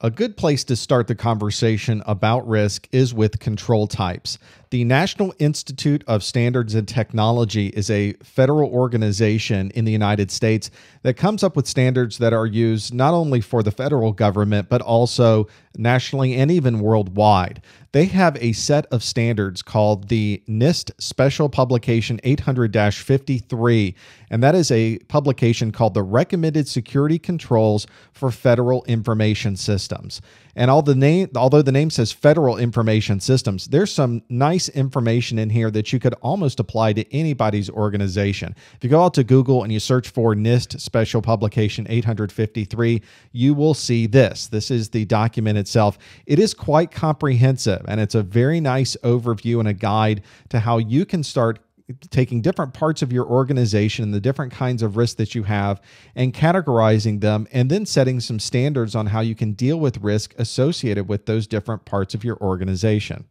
A good place to start the conversation about risk is with control types. The National Institute of Standards and Technology is a federal organization in the United States that comes up with standards that are used not only for the federal government, but also nationally and even worldwide. They have a set of standards called the NIST Special Publication 800 53, and that is a publication called the Recommended Security Controls for Federal Information Systems. And all the name, although the name says Federal Information Systems, there's some nice information in here that you could almost apply to anybody's organization. If you go out to Google and you search for NIST Special Publication 853, you will see this. This is the document itself. It is quite comprehensive and it's a very nice overview and a guide to how you can start taking different parts of your organization and the different kinds of risks that you have and categorizing them and then setting some standards on how you can deal with risk associated with those different parts of your organization.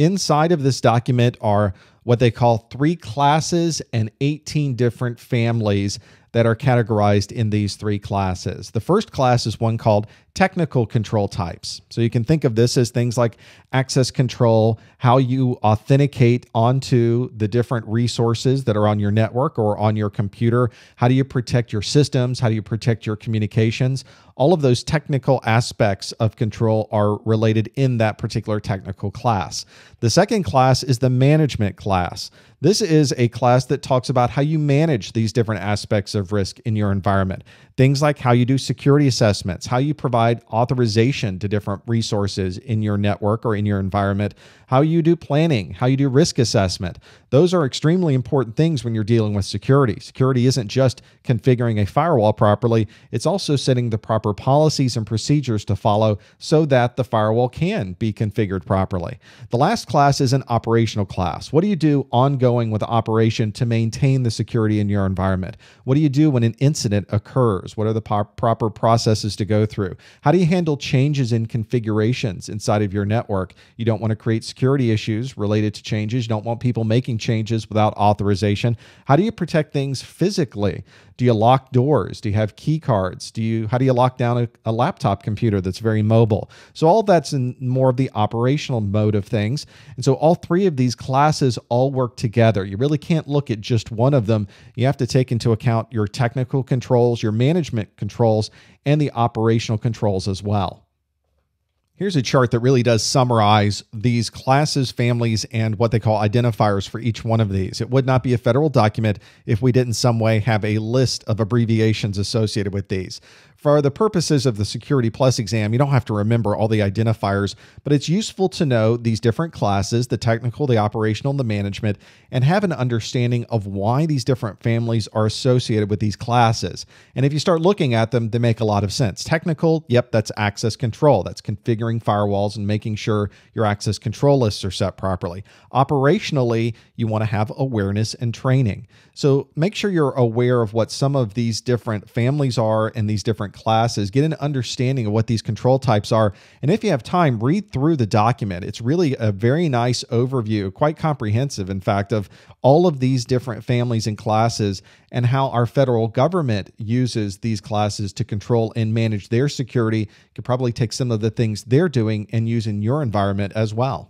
Inside of this document are what they call three classes and 18 different families that are categorized in these three classes. The first class is one called technical control types. So you can think of this as things like access control, how you authenticate onto the different resources that are on your network or on your computer. How do you protect your systems? How do you protect your communications? All of those technical aspects of control are related in that particular technical class. The second class is the management class. This is a class that talks about how you manage these different aspects of risk in your environment. Things like how you do security assessments, how you provide authorization to different resources in your network or in your environment, how you do planning, how you do risk assessment. Those are extremely important things when you're dealing with security. Security isn't just configuring a firewall properly, it's also setting the proper policies and procedures to follow so that the firewall can be configured properly. The last class is an operational class. What do you do ongoing with the operation to maintain the security in your environment? What do you do when an incident occurs? What are the proper processes to go through? How do you handle changes in configurations inside of your network? You don't want to create security issues related to changes. You don't want people making changes without authorization. How do you protect things physically? Do you lock doors? Do you have key cards? Do you how do you lock down a, a laptop computer that's very mobile? So all that's in more of the operational mode of things. And so all three of these classes all work together. You really can't look at just one of them. You have to take into account your technical controls, your management controls, and the operational controls as well. Here's a chart that really does summarize these classes, families, and what they call identifiers for each one of these. It would not be a federal document if we didn't some way have a list of abbreviations associated with these. For the purposes of the Security Plus exam, you don't have to remember all the identifiers, but it's useful to know these different classes the technical, the operational, and the management and have an understanding of why these different families are associated with these classes. And if you start looking at them, they make a lot of sense. Technical, yep, that's access control. That's configuring firewalls and making sure your access control lists are set properly. Operationally, you want to have awareness and training. So make sure you're aware of what some of these different families are and these different different classes, get an understanding of what these control types are. And if you have time, read through the document. It's really a very nice overview, quite comprehensive, in fact, of all of these different families and classes and how our federal government uses these classes to control and manage their security. You could probably take some of the things they're doing and use in your environment as well.